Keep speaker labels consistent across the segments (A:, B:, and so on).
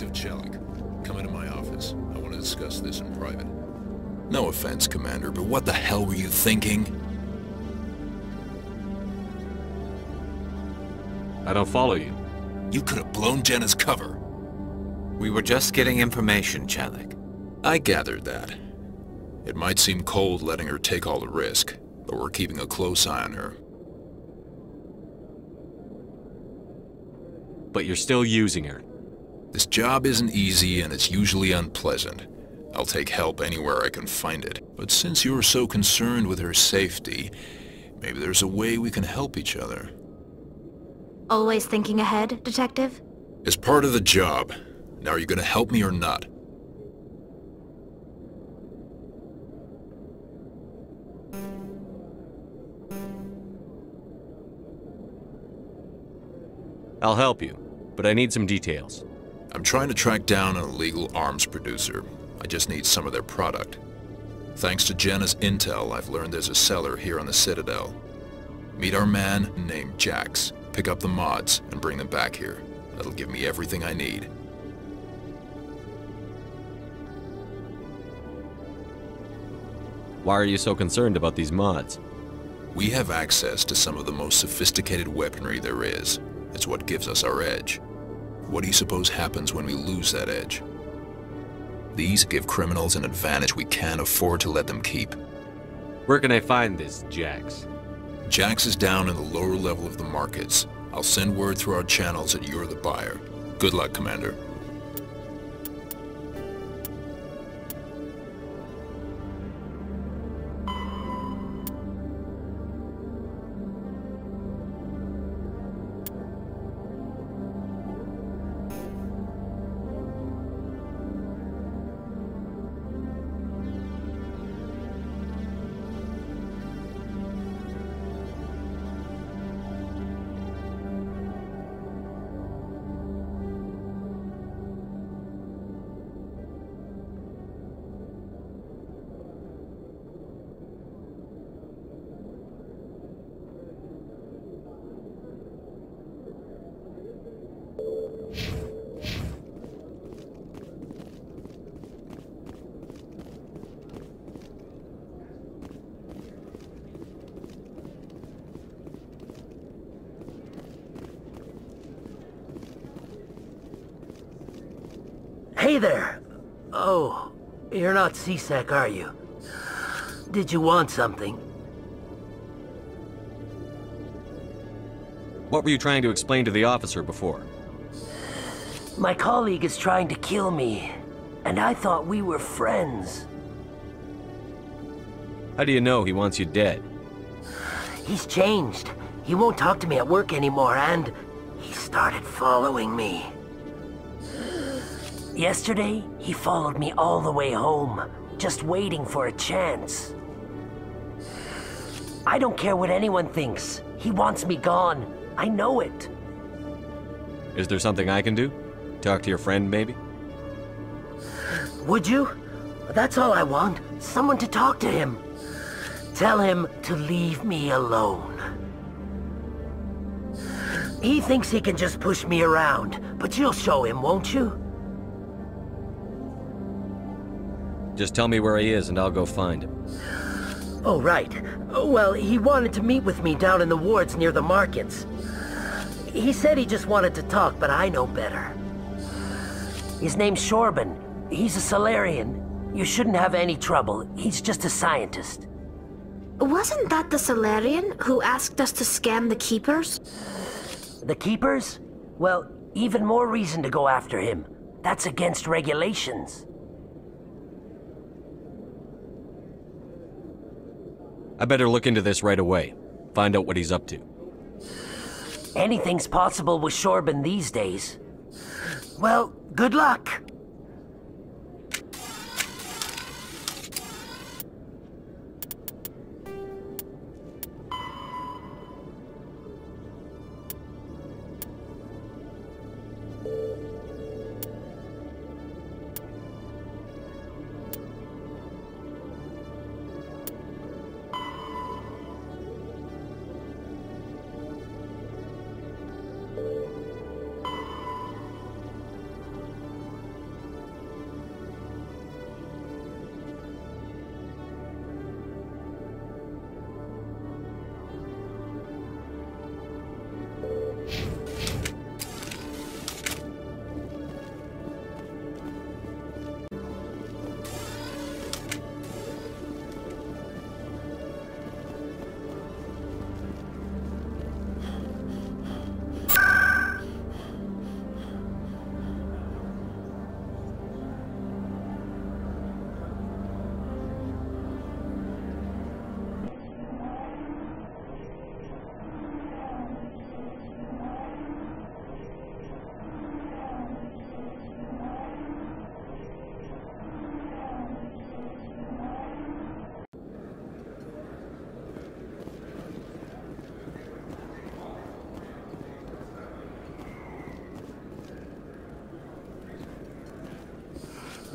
A: Detective Chellick, come into my office. I want to discuss this in private. No offense, Commander, but what the hell were you thinking?
B: I don't follow you.
A: You could have blown Jenna's cover.
C: We were just getting information, Chellick.
A: I gathered that. It might seem cold letting her take all the risk, but we're keeping a close eye on her.
B: But you're still using her.
A: This job isn't easy and it's usually unpleasant. I'll take help anywhere I can find it. But since you're so concerned with her safety, maybe there's a way we can help each other.
D: Always thinking ahead, Detective?
A: It's part of the job. Now are you gonna help me or not?
B: I'll help you, but I need some details.
A: I'm trying to track down an illegal arms producer. I just need some of their product. Thanks to Jenna's intel, I've learned there's a seller here on the Citadel. Meet our man named Jax. Pick up the mods and bring them back here. That'll give me everything I need.
B: Why are you so concerned about these mods?
A: We have access to some of the most sophisticated weaponry there is. It's what gives us our edge. What do you suppose happens when we lose that edge? These give criminals an advantage we can't afford to let them keep.
B: Where can I find this, Jax?
A: Jax is down in the lower level of the markets. I'll send word through our channels that you're the buyer. Good luck, Commander.
E: There! Oh, you're not C-Sec, are you? Did you want something?
B: What were you trying to explain to the officer before?
E: My colleague is trying to kill me, and I thought we were friends.
B: How do you know he wants you dead?
E: He's changed. He won't talk to me at work anymore, and he started following me. Yesterday, he followed me all the way home, just waiting for a chance. I don't care what anyone thinks. He wants me gone. I know it.
B: Is there something I can do? Talk to your friend, maybe?
E: Would you? That's all I want. Someone to talk to him. Tell him to leave me alone. He thinks he can just push me around, but you'll show him, won't you?
B: Just tell me where he is and I'll go find him.
E: Oh, right. Well, he wanted to meet with me down in the wards near the markets. He said he just wanted to talk, but I know better. His name's Chorban. He's a Salarian. You shouldn't have any trouble. He's just a scientist.
D: Wasn't that the Salarian who asked us to scam the Keepers?
E: The Keepers? Well, even more reason to go after him. That's against regulations.
B: I better look into this right away. Find out what he's up to.
E: Anything's possible with Chorban these days. Well, good luck.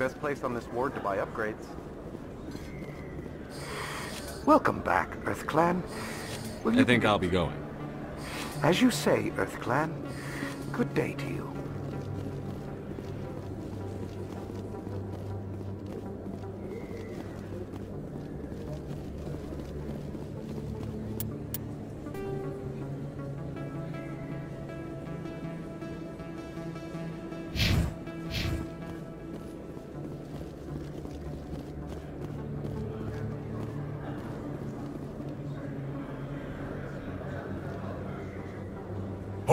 F: Best place on this ward to buy upgrades. Welcome back, Earth Clan.
B: I
F: you
B: think I'll be going.
F: As you say, Earth Clan. Good day to you.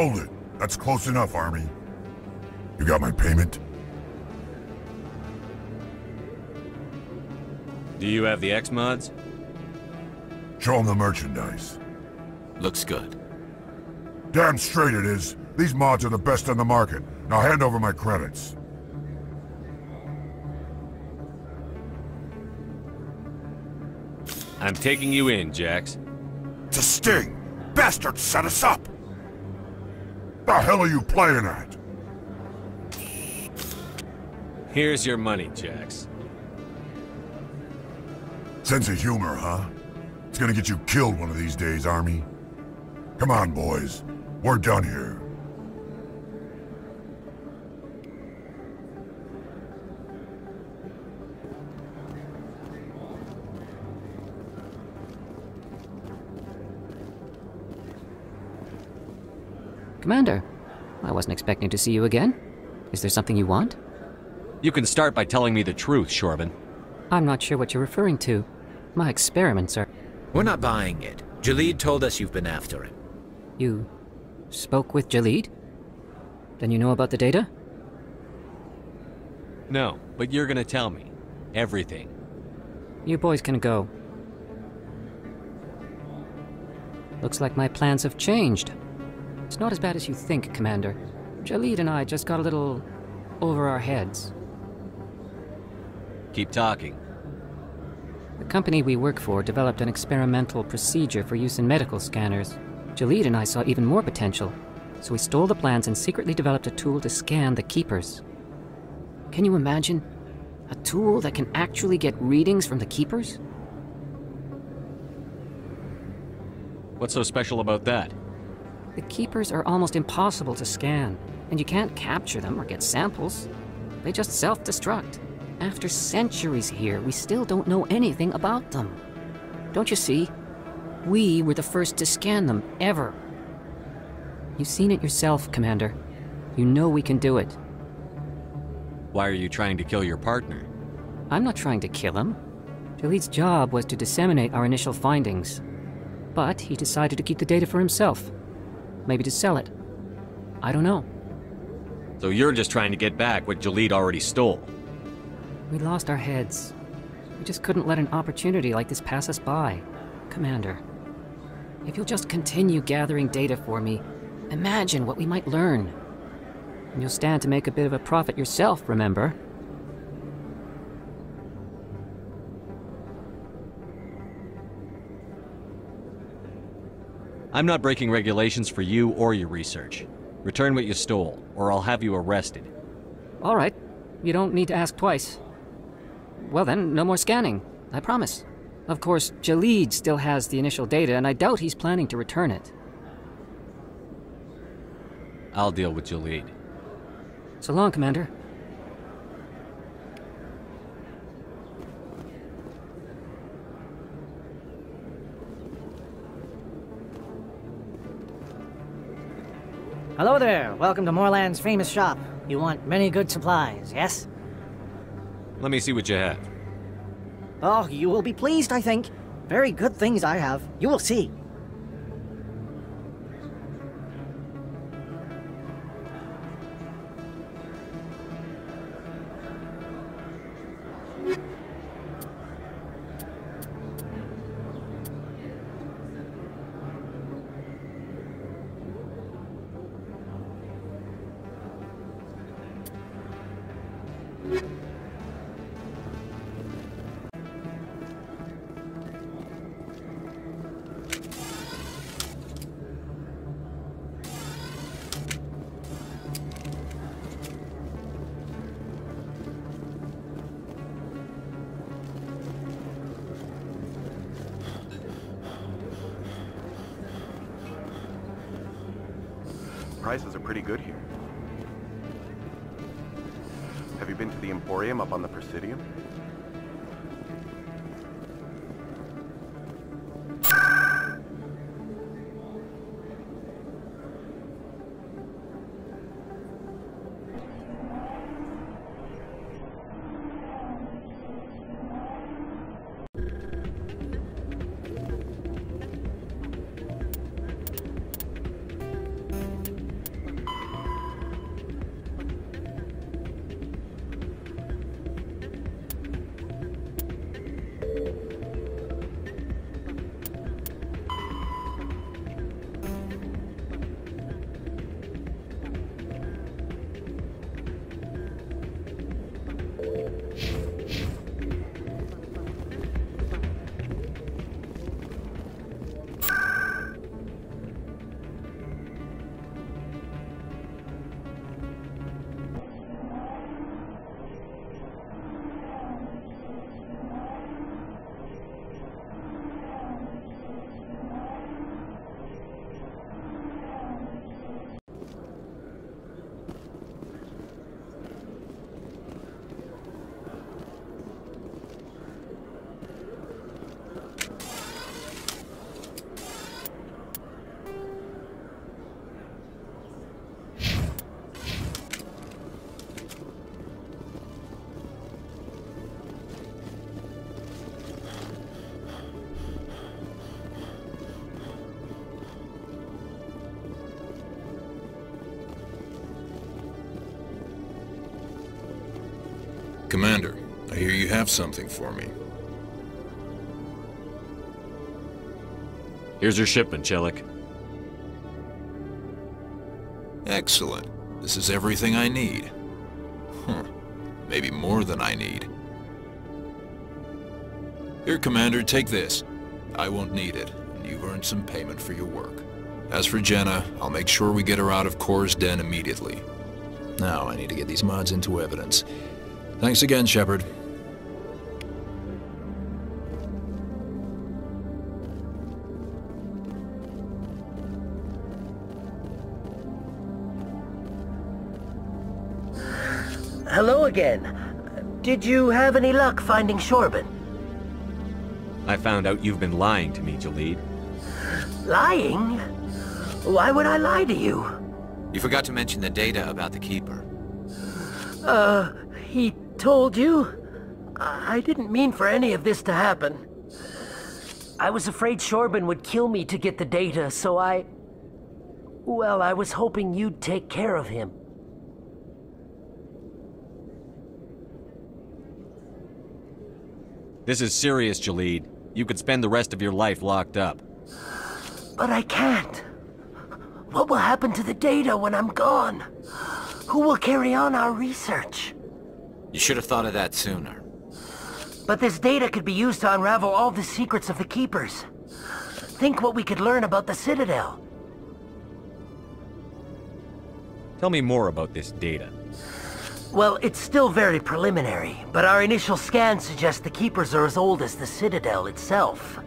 G: Hold it. That's close enough, Army. You got my payment?
B: Do you have the X mods?
G: Show 'em the merchandise.
C: Looks good.
G: Damn straight it is. These mods are the best on the market. Now hand over my credits.
B: I'm taking you in, Jax.
G: A sting! Bastards set us up! The hell are you playing at?
B: Here's your money, Jax.
G: Sense of humor, huh? It's gonna get you killed one of these days, Army. Come on, boys. We're done here.
H: Commander, I wasn't expecting to see you again. Is there something you want?
B: You can start by telling me the truth, Chorban.
H: I'm not sure what you're referring to. My experiments are.
C: We're not buying it. Jahleed told us you've been after him.
H: You spoke with Jahleed? Then you know about the data?
B: No, but you're gonna tell me. Everything.
H: You boys can go. Looks like my plans have changed. It's not as bad as you think, Commander. Jahleed and I just got a little over our heads.
B: Keep talking.
H: The company we work for developed an experimental procedure for use in medical scanners. Jahleed and I saw even more potential, so we stole the plans and secretly developed a tool to scan the Keepers. Can you imagine? A tool that can actually get readings from the Keepers?
B: What's so special about that?
H: The Keepers are almost impossible to scan, and you can't capture them or get samples. They just self destruct. After centuries here, we still don't know anything about them. Don't you see? We were the first to scan them, ever. You've seen it yourself, Commander. You know we can do it.
B: Why are you trying to kill your partner?
H: I'm not trying to kill him. Jahleed's job was to disseminate our initial findings. But he decided to keep the data for himself. Maybe to sell it. I don't know.
B: So you're just trying to get back what Jahleed already stole.
H: We lost our heads. We just couldn't let an opportunity like this pass us by. Commander, if you'll just continue gathering data for me, imagine what we might learn. And you'll stand to make a bit of a profit yourself, remember?
B: I'm not breaking regulations for you or your research. Return what you stole, or I'll have you arrested.
H: All right. You don't need to ask twice. Well then, no more scanning. I promise. Of course, Jahleed still has the initial data, and I doubt he's planning to return it.
B: I'll deal with Jahleed.
H: So long, Commander.
I: Hello there. Welcome to Morlan's famous shop. You want many good supplies, yes?
B: Let me see what you have.
I: Oh, you will be pleased, I think. Very good things I have. You will see.
F: Prices are pretty good here. Have you been to the Emporium up on the Presidium?
A: Commander, I hear you have something for me.
B: Here's your shipment, Chellick.
A: Excellent. This is everything I need. Huh. Maybe more than I need. Here, Commander, take this. I won't need it, and you've earned some payment for your work. As for Jenna, I'll make sure we get her out of Chora's den immediately. Now I need to get these mods into evidence. Thanks again, Shepard.
E: Hello again. Did you have any luck finding Chorban?
B: I found out you've been lying to me, Jahleed.
E: Lying? Why would I lie to you?
C: You forgot to mention the data about the Keeper.
E: Uh, he told you? I didn't mean for any of this to happen. I was afraid Chorban would kill me to get the data, so I... Well, I was hoping you'd take care of him.
B: This is serious, Jahleed. You could spend the rest of your life locked up.
E: But I can't. What will happen to the data when I'm gone? Who will carry on our research?
C: You should have thought of that sooner.
E: But this data could be used to unravel all the secrets of the Keepers. Think what we could learn about the Citadel.
B: Tell me more about this data.
E: Well, it's still very preliminary, but our initial scans suggest the Keepers are as old as the Citadel itself.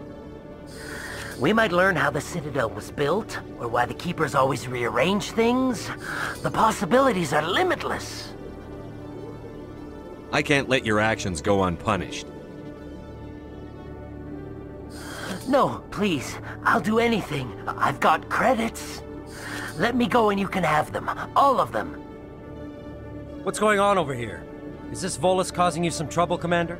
E: We might learn how the Citadel was built, or why the Keepers always rearrange things. The possibilities are limitless.
B: I can't let your actions go unpunished.
E: No, please. I'll do anything. I've got credits. Let me go and you can have them. All of them.
J: What's going on over here? Is this Volus causing you some trouble, Commander?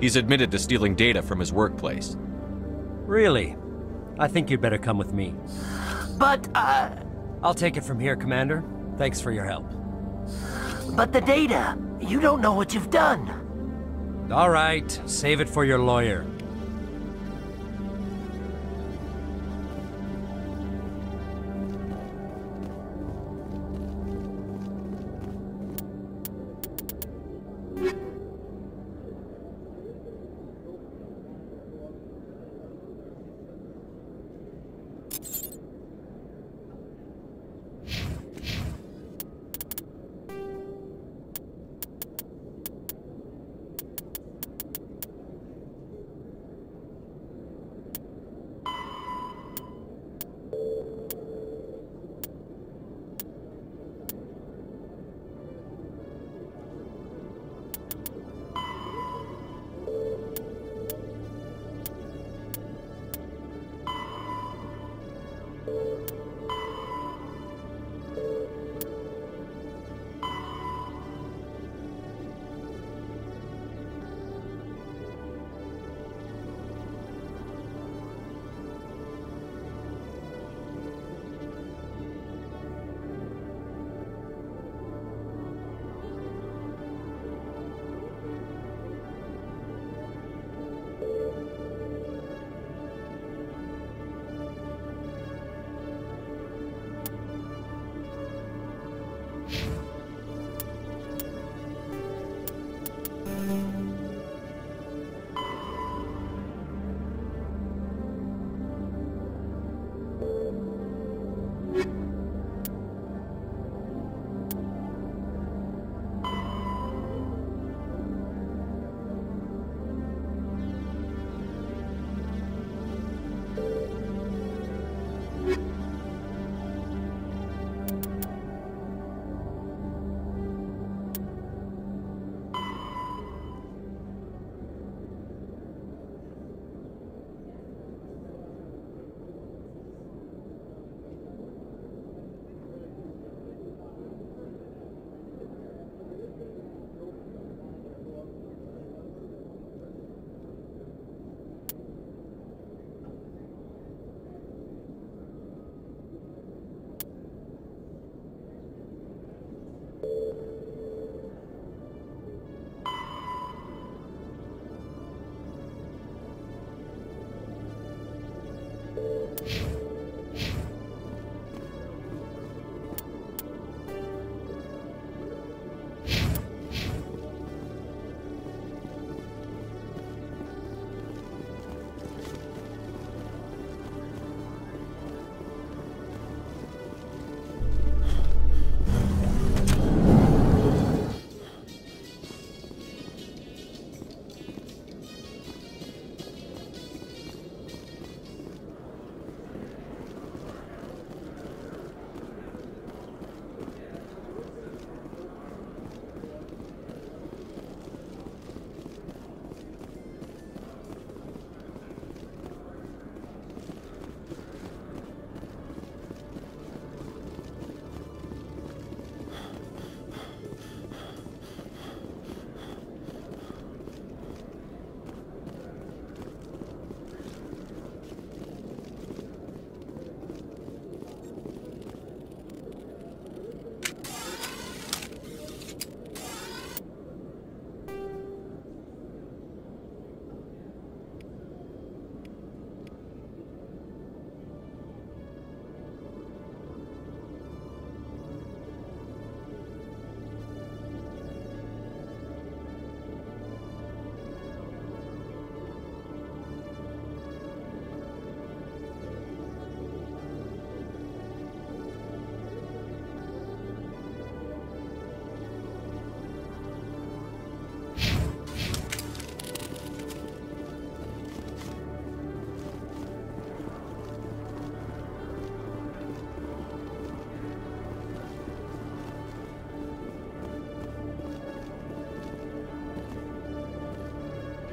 B: He's admitted to stealing data from his workplace.
J: Really? I think you'd better come with me.
E: But, uh...
J: I'll take it from here, Commander. Thanks for your help.
E: But the data, you don't know what you've done.
J: All right, save it for your lawyer.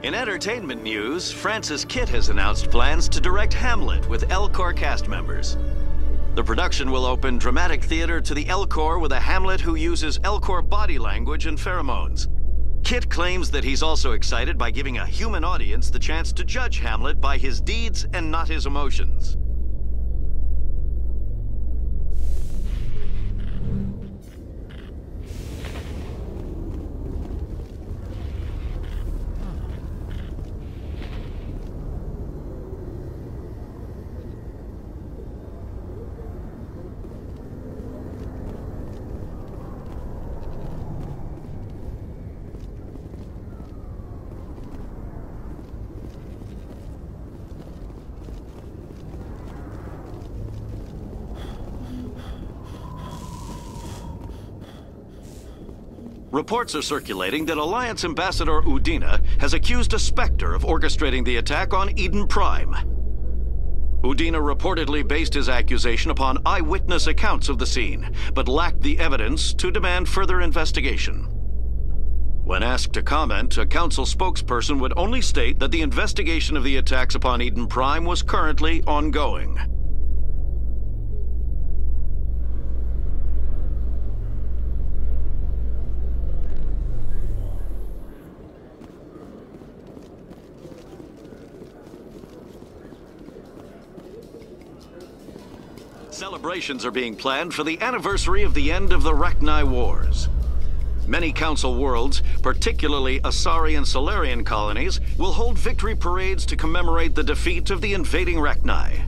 K: In entertainment news, Francis Kitt has announced plans to direct Hamlet with Elcor cast members. The production will open dramatic theater to the Elcor with a Hamlet who uses Elcor body language and pheromones. Kit claims that he's also excited by giving a human audience the chance to judge Hamlet by his deeds and not his emotions. Reports are circulating that Alliance Ambassador Udina has accused a Spectre of orchestrating the attack on Eden Prime. Udina reportedly based his accusation upon eyewitness accounts of the scene, but lacked the evidence to demand further investigation. When asked to comment, a council spokesperson would only state that the investigation of the attacks upon Eden Prime was currently ongoing. Celebrations are being planned for the anniversary of the end of the Rachni Wars. Many Council worlds, particularly Asari and Salarian colonies, will hold victory parades to commemorate the defeat of the invading Rachni.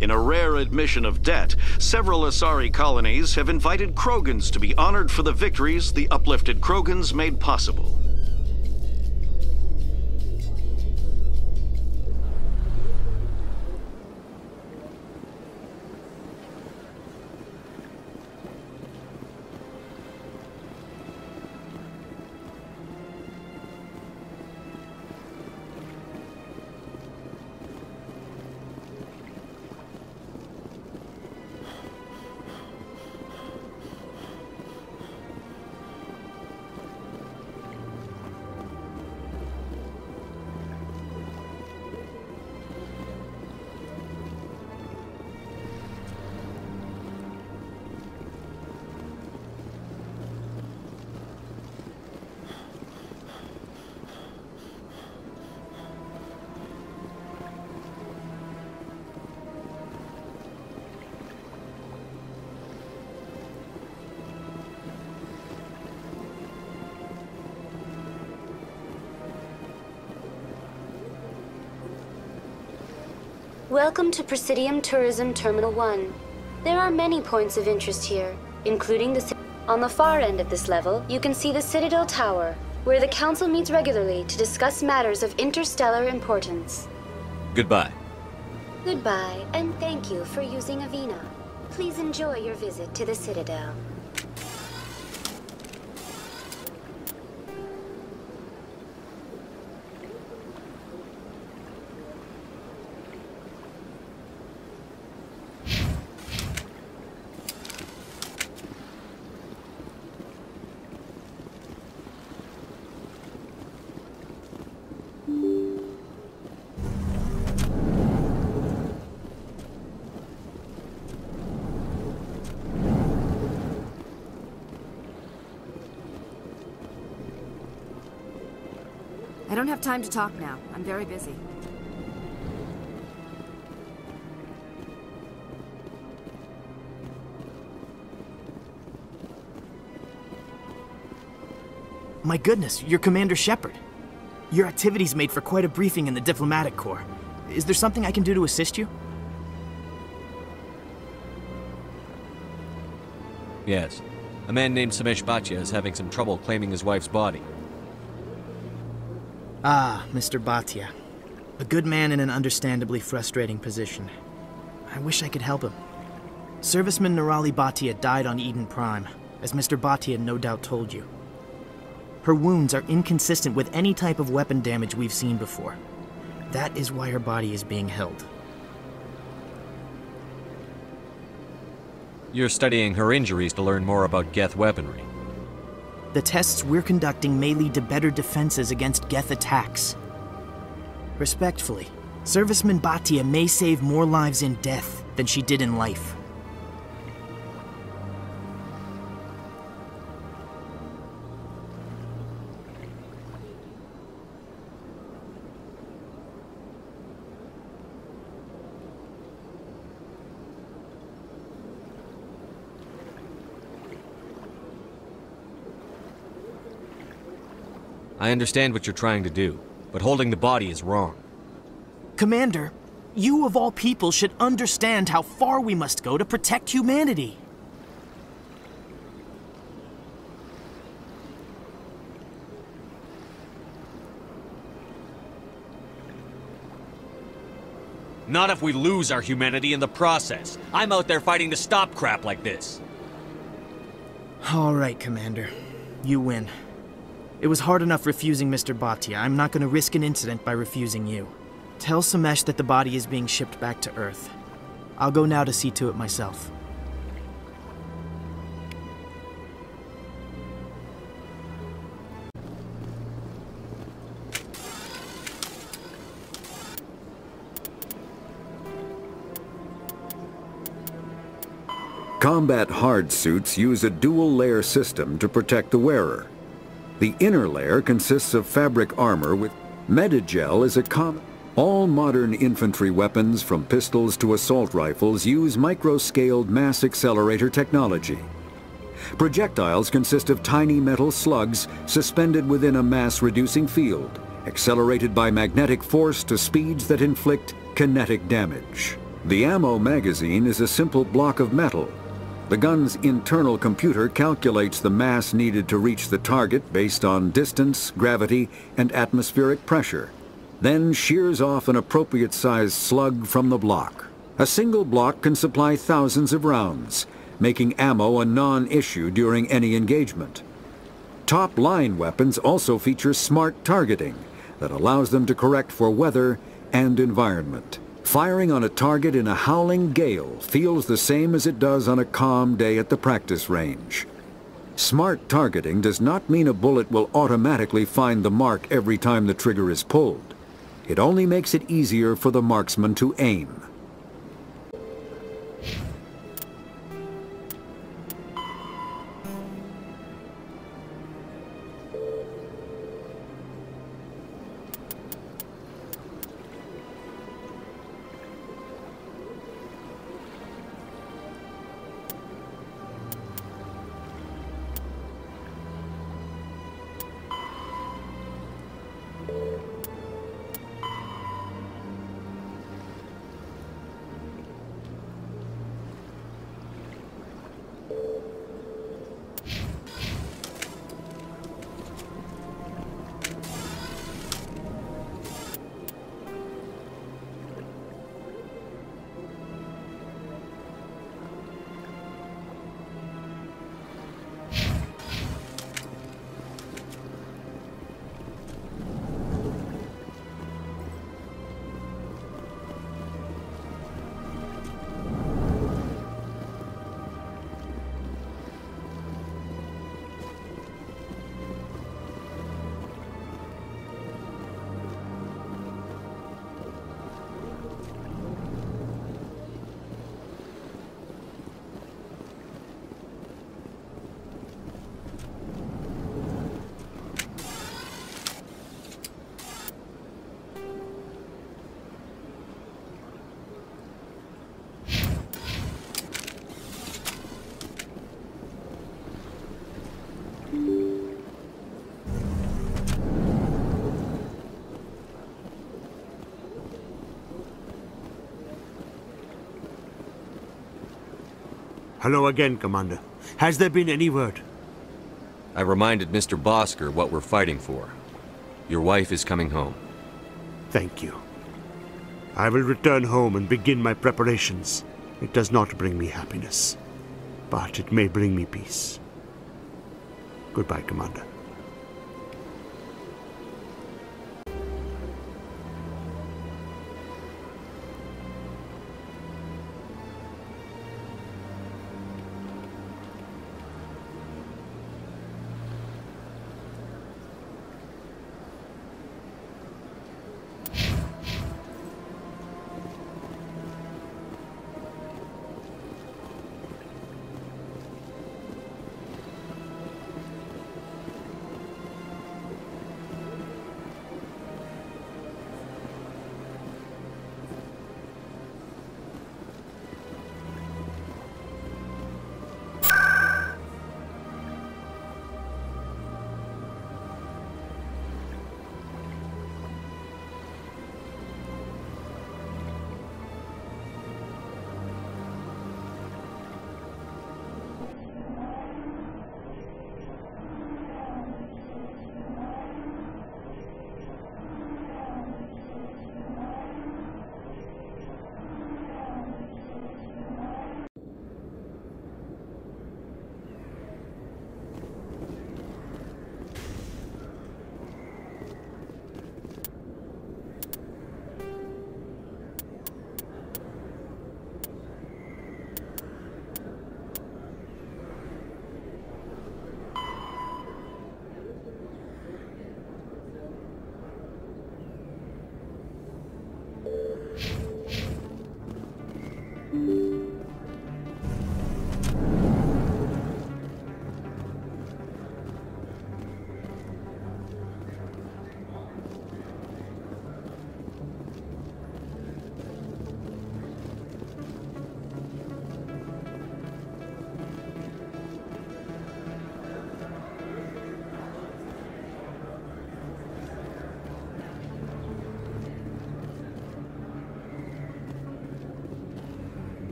K: In a rare admission of debt, several Asari colonies have invited Krogans to be honored for the victories the uplifted Krogans made possible.
L: Welcome to Presidium Tourism Terminal 1. There are many points of interest here, including the... On the far end of this level, you can see the Citadel Tower, where the Council meets regularly to discuss matters of interstellar importance.
B: Goodbye.
L: Goodbye, and thank you for using Avina. Please enjoy your visit to the Citadel.
M: I don't have time to talk now. I'm very busy.
N: My goodness, you're Commander Shepard. Your activities made for quite a briefing in the Diplomatic Corps. Is there something I can do to assist you?
B: Yes. A man named Samesh Bhatia is having some trouble claiming his wife's body.
N: Ah, Mr. Bhatia. A good man in an understandably frustrating position. I wish I could help him. Serviceman Nirali Bhatia died on Eden Prime, as Mr. Bhatia no doubt told you. Her wounds are inconsistent with any type of weapon damage we've seen before. That is why her body is being held.
B: You're studying her injuries to learn more about Geth weaponry.
N: The tests we're conducting may lead to better defenses against Geth attacks. Respectfully, Serviceman Bhatia may save more lives in death than she did in life.
B: I understand what you're trying to do, but holding the body is wrong.
N: Commander, you of all people should understand how far we must go to protect humanity.
B: Not if we lose our humanity in the process. I'm out there fighting to stop crap like this.
N: All right, Commander. You win. It was hard enough refusing Mr. Bhatia. I'm not going to risk an incident by refusing you. Tell Samesh that the body is being shipped back to Earth. I'll go now to see to it myself.
O: Combat hard suits use a dual-layer system to protect the wearer. The inner layer consists of fabric armor with Medigel is a common... All modern infantry weapons, from pistols to assault rifles, use micro-scaled mass accelerator technology. Projectiles consist of tiny metal slugs suspended within a mass-reducing field, accelerated by magnetic force to speeds that inflict kinetic damage. The ammo magazine is a simple block of metal. The gun's internal computer calculates the mass needed to reach the target based on distance, gravity, and atmospheric pressure then shears off an appropriate-sized slug from the block. A single block can supply thousands of rounds, making ammo a non-issue during any engagement. Top-line weapons also feature smart targeting that allows them to correct for weather and environment. Firing on a target in a howling gale feels the same as it does on a calm day at the practice range. Smart targeting does not mean a bullet will automatically find the mark every time the trigger is pulled. It only makes it easier for the marksman to aim.
P: Hello again, Commander. Has there been any word?
B: I reminded Mr. Bosker what we're fighting for. Your wife is coming home.
P: Thank you. I will return home and begin my preparations. It does not bring me happiness, but it may bring me peace. Goodbye, Commander.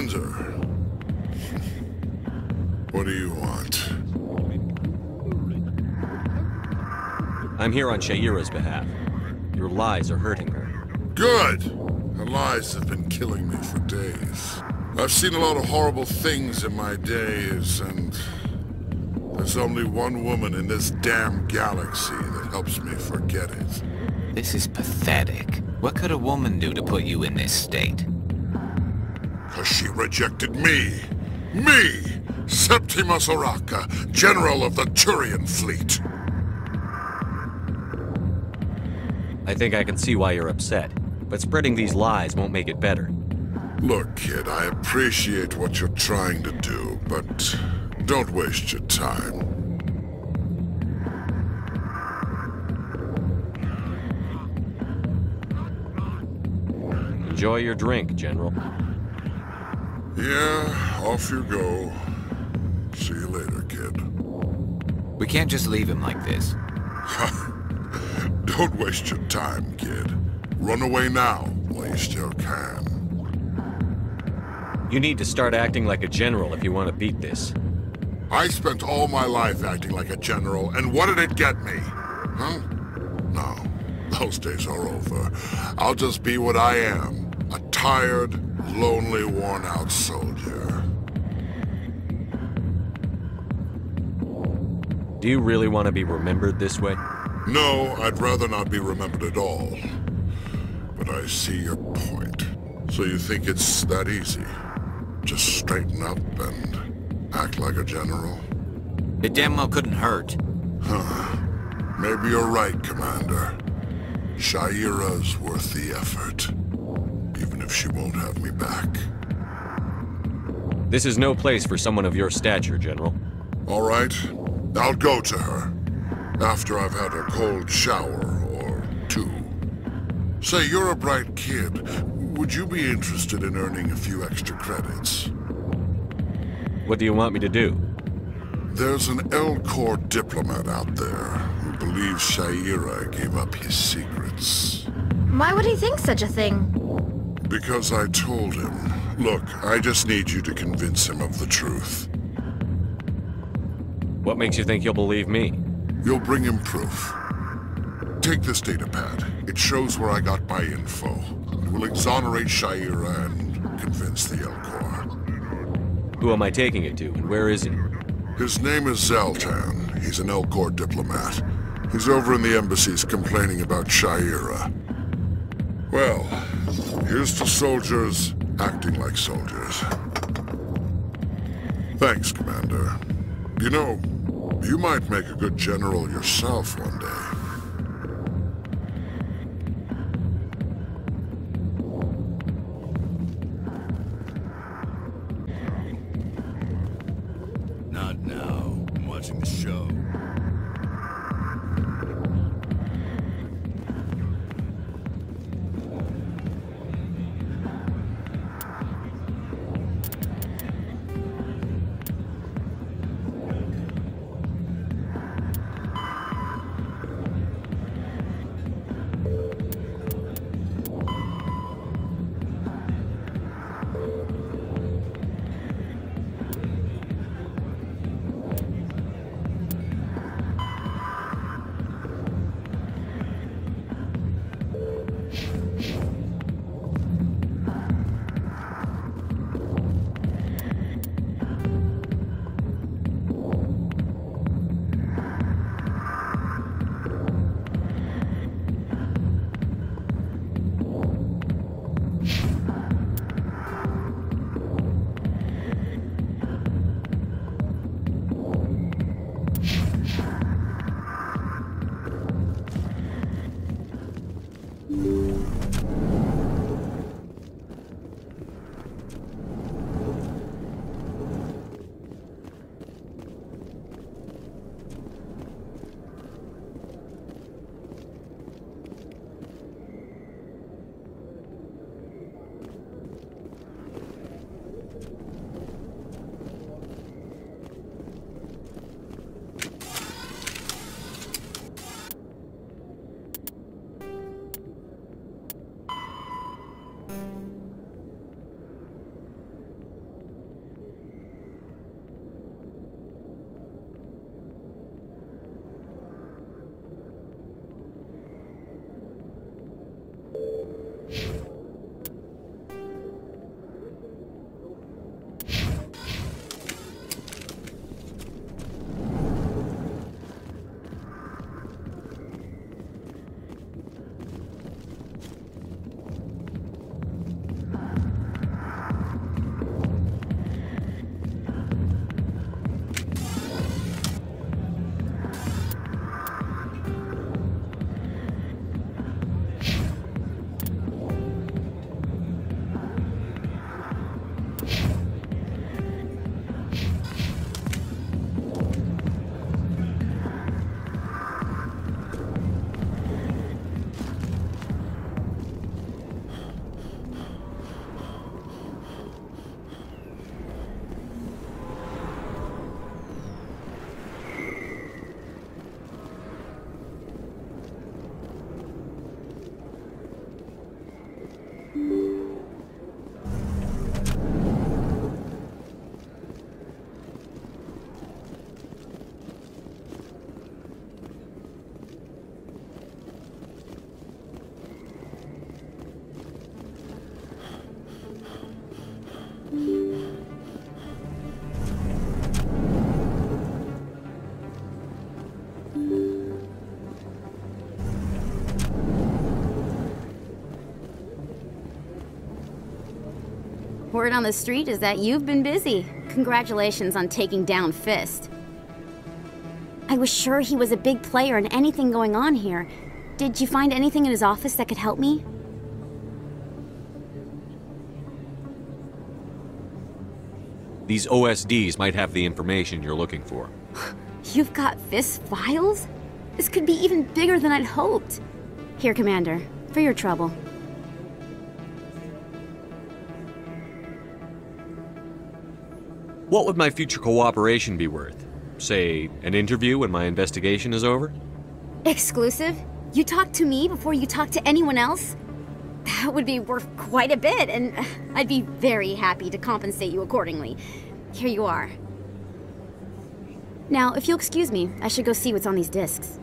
Q: Commander. What do you want?
B: I'm here on Sha'ira's behalf. Your lies are hurting her.
Q: Good! Her lies have been killing me for days. I've seen a lot of horrible things in my days, and there's only one woman in this damn galaxy that helps me forget it.
C: This is pathetic. What could a woman do to put you in this state?
Q: Because she rejected me. Me! Septimus Oraka, General of the Turian Fleet.
B: I think I can see why you're upset, but spreading these lies won't make it better.
Q: Look, kid, I appreciate what you're trying to do, but don't waste your time.
B: Enjoy your drink, General.
Q: Yeah, off you go. See you later, kid.
C: We can't just leave him like this.
Q: Don't waste your time, kid. Run away now, while you still can.
B: You need to start acting like a general if you want to beat this.
Q: I spent all my life acting like a general, and what did it get me? Huh? No, those days are over. I'll just be what I am. A tired, lonely, worn-out soldier.
B: Do you really want to be remembered this way?
Q: No, I'd rather not be remembered at all. But I see your point. So you think it's that easy? Just straighten up and act like a general?
C: It damn well couldn't hurt.
Q: Huh. Maybe you're right, Commander. Sha'ira's worth the effort. Even if she won't have me back.
B: This is no place for someone of your stature, General.
Q: All right. I'll go to her. After I've had a cold shower or two. Say, you're a bright kid. Would you be interested in earning a few extra credits?
B: What do you want me to do?
Q: There's an Elcor diplomat out there who believes Sha'ira gave up his secrets.
D: Why would he think such a thing?
Q: Because I told him. Look, I just need you to convince him of the truth.
B: What makes you think he'll believe me?
Q: You'll bring him proof. Take this data pad. It shows where I got my info. It will exonerate Sha'ira and convince the Elcor.
B: Who am I taking it to, and where is he?
Q: His name is Xeltan. He's an Elcor diplomat. He's over in the embassies complaining about Sha'ira. Well, here's to soldiers acting like soldiers. Thanks, Commander. You know, you might make a good general yourself one day.
R: Word on the street is that you've been busy. Congratulations on taking down Fist. I was sure he was a big player in anything going on here. Did you find anything in his office that could help me?
B: These OSDs might have the information you're looking for.
R: You've got Fist files? This could be even bigger than I'd hoped. Here, Commander, for your trouble.
B: What would my future cooperation be worth? Say, an interview when my investigation is over?
R: Exclusive? You talk to me before you talk to anyone else? That would be worth quite a bit, and I'd be very happy to compensate you accordingly. Here you are. Now, if you'll excuse me, I should go see what's on these discs.